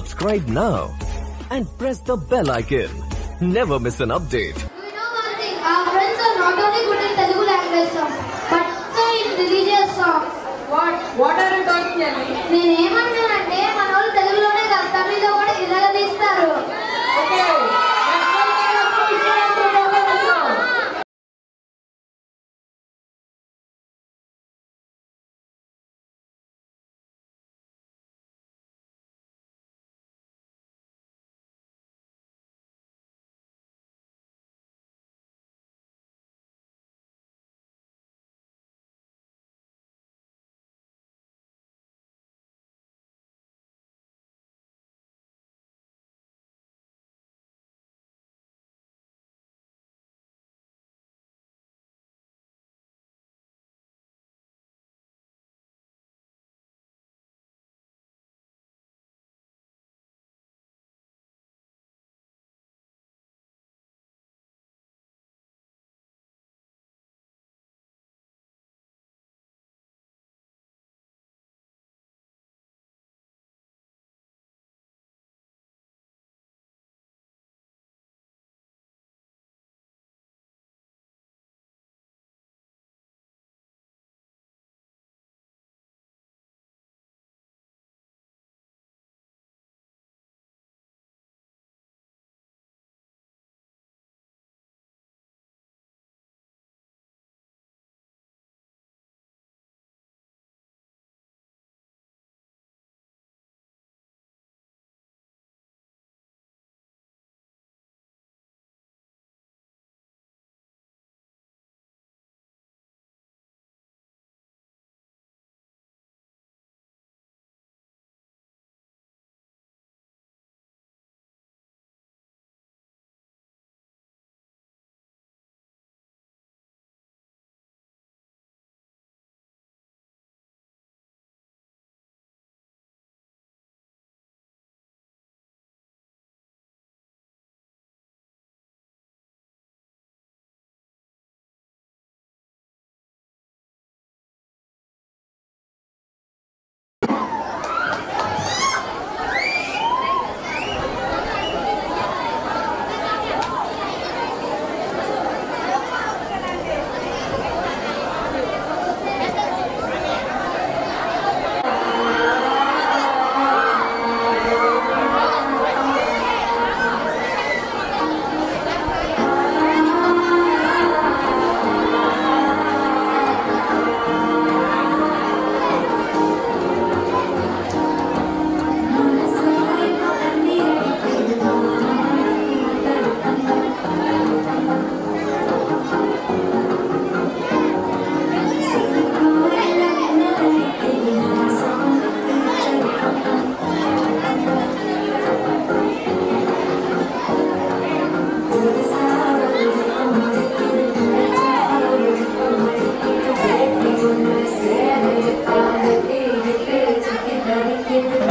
Subscribe now and press the bell icon. Never miss an update. We know one thing, our friends are not only good in Telugu language songs, but also in religious songs. What? What are you talking about? Thank the